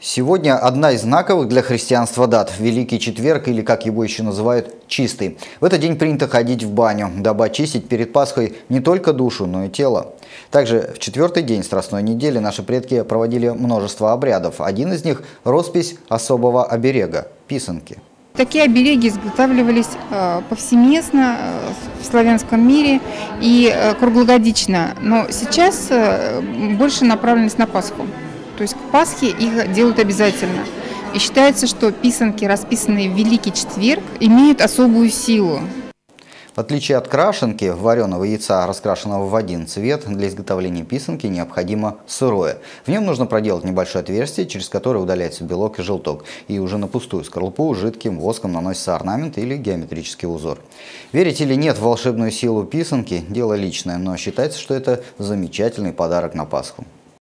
Сегодня одна из знаковых для христианства дат – Великий Четверг, или как его еще называют, Чистый. В этот день принято ходить в баню, дабы очистить перед Пасхой не только душу, но и тело. Также в четвертый день Страстной недели наши предки проводили множество обрядов. Один из них – роспись особого оберега – писанки. Такие обереги изготавливались э, повсеместно э, в славянском мире и э, круглогодично, но сейчас больше направленность на Пасху. То есть к Пасхе их делают обязательно. И считается, что писанки, расписанные в Великий Четверг, имеют особую силу. В отличие от крашенки, вареного яйца, раскрашенного в один цвет, для изготовления писанки необходимо сырое. В нем нужно проделать небольшое отверстие, через которое удаляется белок и желток. И уже на пустую скорлупу жидким воском наносится орнамент или геометрический узор. Верить или нет в волшебную силу писанки – дело личное, но считается, что это замечательный подарок на Пасху.